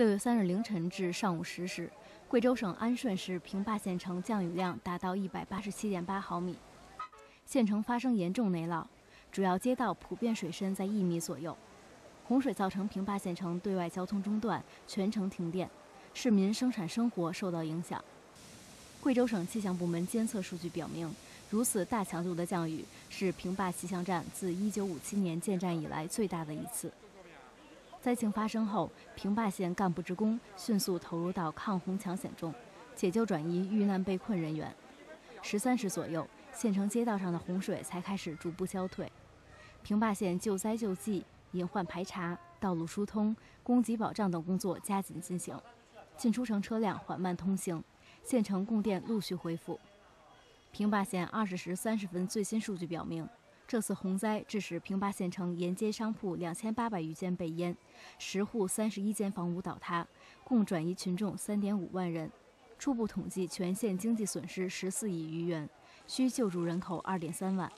六月三日凌晨至上午十时，贵州省安顺市平坝县城降雨量达到一百八十七点八毫米，县城发生严重内涝，主要街道普遍水深在一米左右。洪水造成平坝县城对外交通中断，全城停电，市民生产生活受到影响。贵州省气象部门监测数据表明，如此大强度的降雨是平坝气象站自1957年建站以来最大的一次。灾情发生后，平坝县干部职工迅速投入到抗洪抢险中，解救转移遇难被困人员。十三时左右，县城街道上的洪水才开始逐步消退。平坝县救灾救济。隐患排查、道路疏通、供给保障等工作加紧进行，进出城车辆缓慢通行，县城供电陆续恢复。平坝县二十时三十分最新数据表明，这次洪灾致使平坝县城沿街商铺两千八百余间被淹，十户三十一间房屋倒塌，共转移群众三点五万人。初步统计，全县经济损失十四亿余元，需救助人口二点三万。